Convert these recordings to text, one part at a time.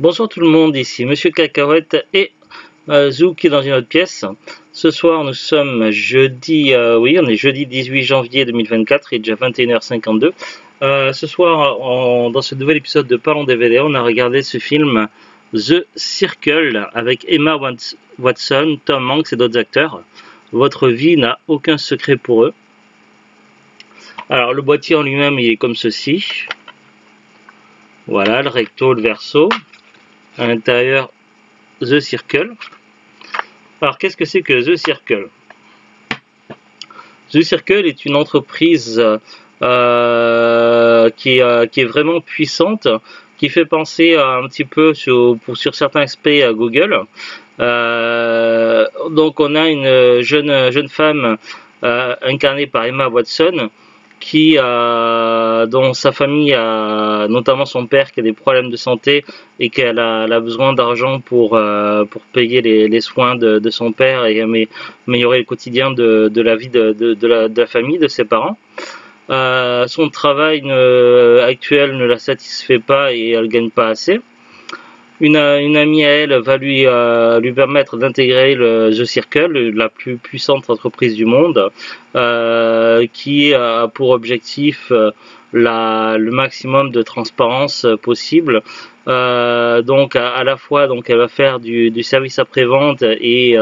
Bonsoir tout le monde, ici Monsieur Cacahuète et euh, Zou qui est dans une autre pièce. Ce soir nous sommes jeudi, euh, oui on est jeudi 18 janvier 2024, il est déjà 21h52. Euh, ce soir, dans ce nouvel épisode de Parlons DVD, on a regardé ce film The Circle avec Emma Watson, Tom Hanks et d'autres acteurs. Votre vie n'a aucun secret pour eux. Alors le boîtier en lui-même il est comme ceci. Voilà, le recto, le verso à l'intérieur The Circle. Alors qu'est-ce que c'est que The Circle? The Circle est une entreprise euh, qui, euh, qui, est vraiment puissante, qui fait penser un petit peu sur, sur certains aspects à Google. Euh, donc on a une jeune, jeune femme incarnée par Emma Watson qui, euh, dont sa famille a, notamment son père, qui a des problèmes de santé et qu'elle a, a, besoin d'argent pour, euh, pour payer les, les soins de, son père et améliorer le quotidien de, de la vie de, de, la, famille, de ses parents. Euh, son travail ne, actuel ne la satisfait pas et elle gagne pas assez une, amie à elle va lui, euh, lui permettre d'intégrer le The Circle, la plus puissante entreprise du monde, euh, qui a pour objectif euh, le maximum de transparence possible. Donc à, la fois donc elle va faire du, service après vente et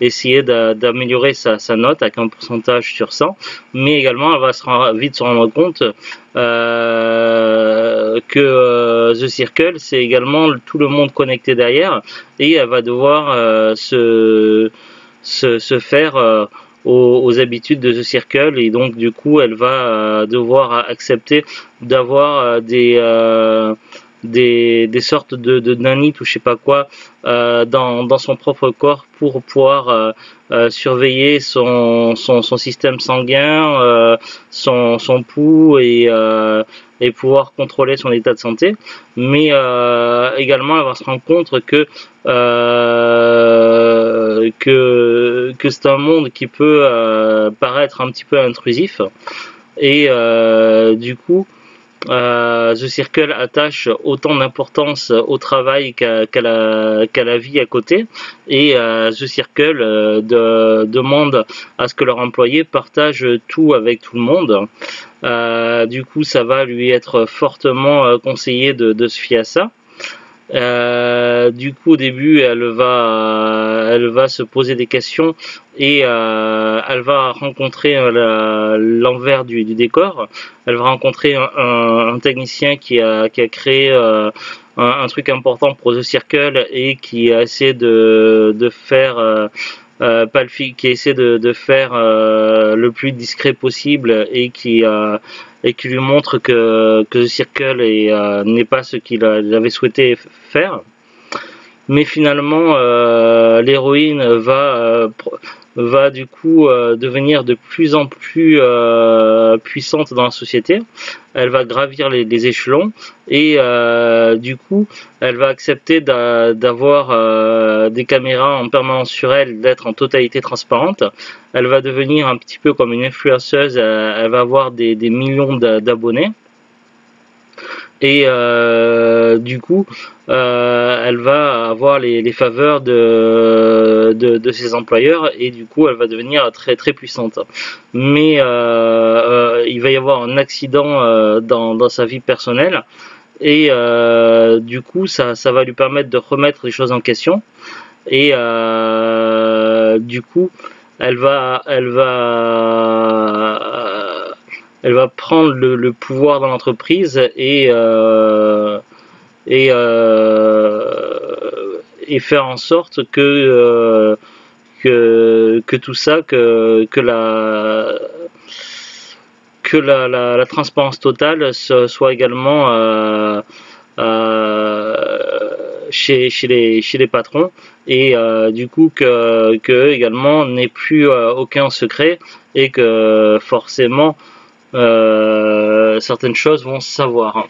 essayer d'améliorer sa, note avec un pourcentage sur 100 mais également elle va se vite se rendre compte que euh, The Circle c'est également tout le monde connecté derrière et elle va devoir euh, se, se, se, faire aux, aux, habitudes de The Circle et donc du coup elle va devoir accepter d'avoir des des, des sortes de, de nanites ou je sais pas quoi euh, dans, dans son propre corps pour pouvoir euh, euh, surveiller son, son, son, système sanguin, euh, son, son pouls et, euh, et pouvoir contrôler son état de santé. Mais également elle va se rendre compte que que, que c'est un monde qui peut paraître un petit peu intrusif et du coup euh, The Circle attache autant d'importance au travail qu'à la, vie à côté et euh, The Circle euh, de, demande à ce que leur employé partage tout avec tout le monde. Euh, du coup, ça va lui être fortement euh, conseillé de, de se fier à ça. Euh, du coup, au début, elle va, elle va se poser des questions et euh, elle va rencontrer euh, l'envers du, décor. Elle va rencontrer un, technicien qui a, qui a créé euh, un, truc important pour The Circle et qui a essayé de faire euh, euh, qui essaie de, de faire euh, le plus discret possible et qui euh, et qui lui montre que, que The Circle euh, n'est pas ce qu'il avait souhaité faire. Mais finalement, euh, l'héroïne va va du coup euh, devenir de plus en plus euh, puissante dans la société. Elle va gravir les, les échelons et euh, du coup, elle va accepter d'avoir euh, des caméras en permanence sur elle, d'être en totalité transparente. Elle va devenir un petit peu comme une influenceuse. Elle, elle va avoir des, des millions d'abonnés et euh, du coup euh, elle va avoir les, les faveurs de, de, de, ses employeurs et du coup elle va devenir très très puissante. Mais euh, euh il va y avoir un accident euh, dans, dans sa vie personnelle et euh, du coup ça, ça va lui permettre de remettre les choses en question. Et du coup elle va elle va elle va prendre le, pouvoir dans l'entreprise et euh, euh, faire en sorte que euh, tout ça que la que la, la, transparence totale soit également chez, les, patrons et du coup que, que également n'ait plus aucun secret et que forcément certaines choses vont se savoir.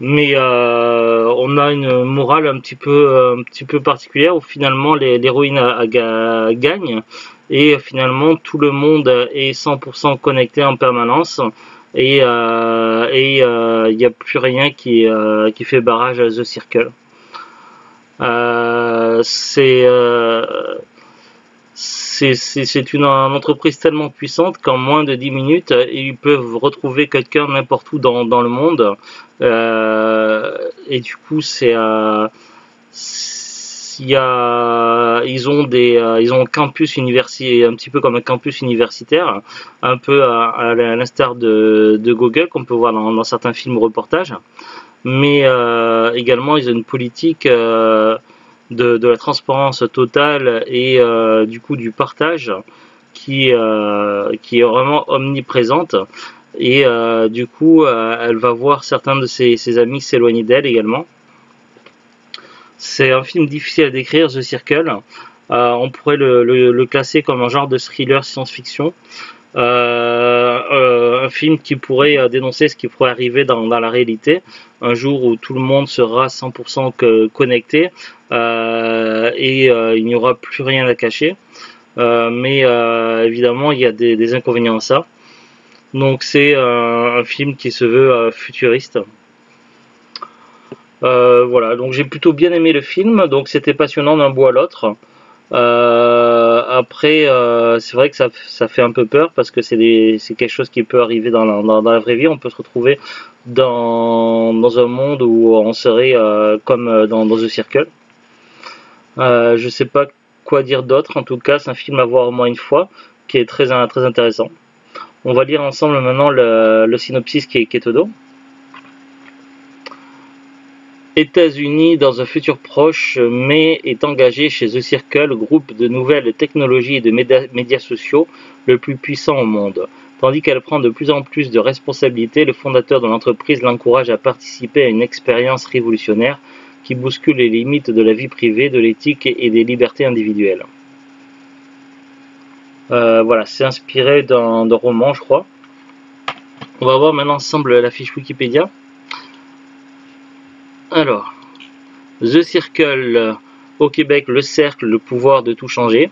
Mais euh, on a une morale un petit peu, un petit peu particulière où finalement l'héroïne gagne et finalement tout le monde est 100% connecté en permanence et euh, et il n'y a plus rien qui, qui fait barrage à The Circle. c'est c'est une, entreprise tellement puissante qu'en moins de 10 minutes, ils peuvent retrouver quelqu'un n'importe où dans, dans, le monde. Euh, et du coup, c'est euh, ils ont euh, ils ont un campus universitaire, un petit peu comme un campus universitaire, un peu à, l'instar de, de, Google qu'on peut voir dans, dans, certains films reportages. Mais euh, également, ils ont une politique euh, de, la transparence totale et euh, du coup du partage qui, euh, est vraiment omniprésente. Et euh, du coup, elle va voir certains de ses, amis s'éloigner d'elle également. C'est un film difficile à décrire, The Circle. on pourrait le, classer comme un genre de thriller science-fiction. Un film qui pourrait dénoncer ce qui pourrait arriver dans, la réalité, un jour où tout le monde sera 100% connecté, euh, et euh, il n'y aura plus rien à cacher. Euh, mais évidemment, il y a des, inconvénients à ça. Donc c'est un film qui se veut futuriste. voilà, donc j'ai plutôt bien aimé le film, donc c'était passionnant d'un bout à l'autre. Après, c'est vrai que ça, fait un peu peur parce que c'est quelque chose qui peut arriver dans la, vraie vie. On peut se retrouver dans, un monde où on serait comme dans, dans The Circle. Euh, je sais pas quoi dire d'autre. En tout cas, c'est un film à voir au moins une fois, qui est très, très intéressant. On va lire ensemble maintenant le, synopsis qui est, qui dos. États-Unis, dans un futur proche, May est engagé chez The Circle, groupe de nouvelles technologies et de médias sociaux le plus puissant au monde. Tandis qu'elle prend de plus en plus de responsabilités, le fondateur de l'entreprise l'encourage à participer à une expérience révolutionnaire qui bouscule les limites de la vie privée, de l'éthique et des libertés individuelles. Euh, voilà, c'est inspiré d'un roman, je crois. On va voir maintenant ensemble la fiche Wikipédia. Alors, The Circle, au Québec, Le Cercle, le pouvoir de tout changer.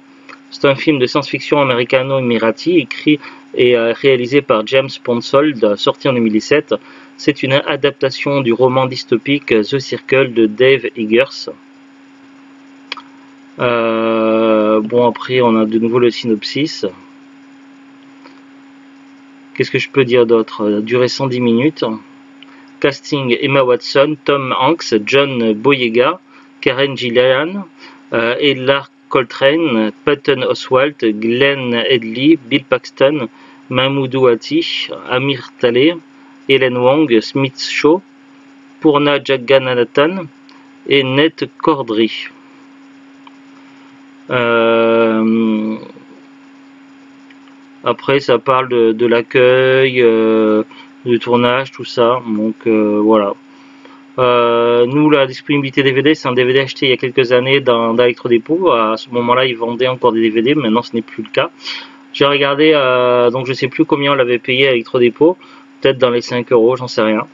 C'est un film de science-fiction américano-émirati, écrit et euh, réalisé par James Ponsold, sorti en 2017. C'est une adaptation du roman dystopique The Circle de Dave Eggers. Euh, bon, après, on a de nouveau le synopsis. Qu'est-ce que je peux dire d'autre? Durée 110 minutes. Casting Emma Watson, Tom Hanks, John Boyega, Karen Gillian, euh, Edlar Coltrane, Patton Oswalt, Glenn Edley, Bill Paxton, Mahmoudou Ati, Amir Taleh, Helen Wong, Smith Shaw, Purna Jagannathan et Ned Cordry. Euh, après, ça parle de, l'accueil, euh, du tournage, tout ça. Donc euh, voilà. nous, la disponibilité DVD, c'est un DVD acheté il y a quelques années dans, dans Dépôt. À ce moment-là, ils vendaient encore des DVD. Maintenant, ce n'est plus le cas. J'ai regardé, donc je sais plus combien on l'avait payé à Dépôt peut-être dans les 5 euros, j'en sais rien.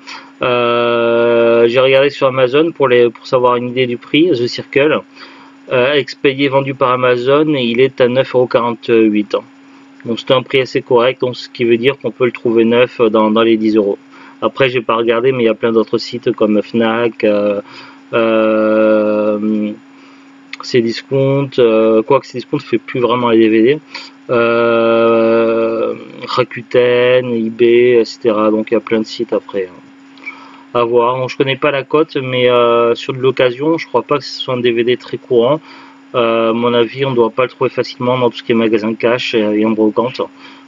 Euh, j'ai regardé sur Amazon pour, les, savoir une idée du prix, The Circle. Euh, expédié vendu par Amazon il est à 9,48€. Donc c'est un prix assez correct, donc ce qui veut dire qu'on peut le trouver neuf dans, dans les 10 euros. Après j'ai pas regardé mais il y a plein d'autres sites comme Fnac, euh, euh, Cdiscount, euh, quoi que Cdiscount fait plus vraiment les DVD. Euh, Rakuten, eBay, etc. Donc il y a plein de sites après. Hein. À voir. je connais pas la cote, mais euh, sur de l'occasion, je crois pas que ce soit un DVD très courant. Euh, à mon avis, on ne doit pas le trouver facilement dans tout ce qui est magasin cash et en brocante.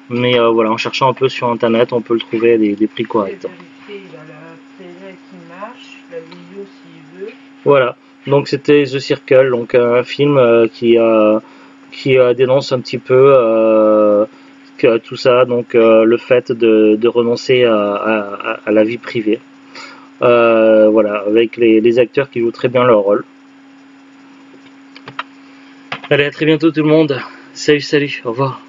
Mais euh, voilà, en cherchant un peu sur internet, on peut le trouver à des, prix corrects. Voilà, donc c'était The Circle, donc un film qui, qui dénonce un petit peu tout ça, donc euh, le fait de, renoncer à, la vie privée. Euh, voilà, avec les, acteurs qui jouent très bien leur rôle. Allez, à très bientôt tout le monde. Salut, salut, au revoir.